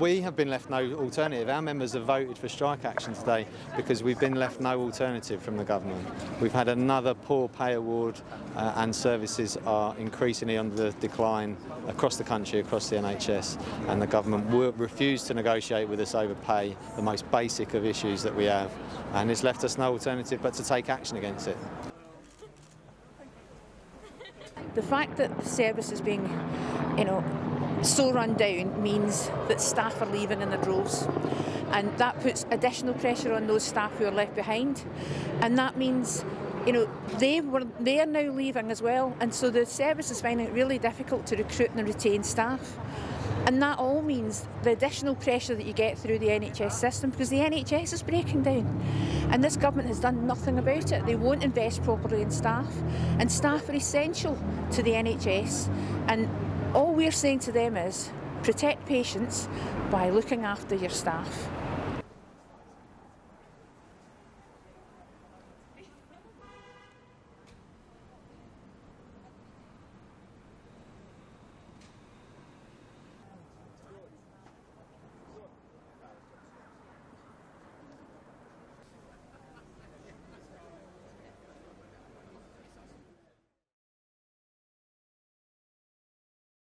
we have been left no alternative. Our members have voted for strike action today because we've been left no alternative from the government. We've had another poor pay award uh, and services are increasingly on the decline across the country, across the NHS, and the government will refuse to negotiate with us over pay, the most basic of issues that we have, and it's left us no alternative but to take action against it. The fact that the service is being, you know, so run down means that staff are leaving in their droves. And that puts additional pressure on those staff who are left behind. And that means you know, they were they are now leaving as well, and so the service is finding it really difficult to recruit and retain staff. And that all means the additional pressure that you get through the NHS system because the NHS is breaking down. And this government has done nothing about it. They won't invest properly in staff. And staff are essential to the NHS. And all we're saying to them is protect patients by looking after your staff.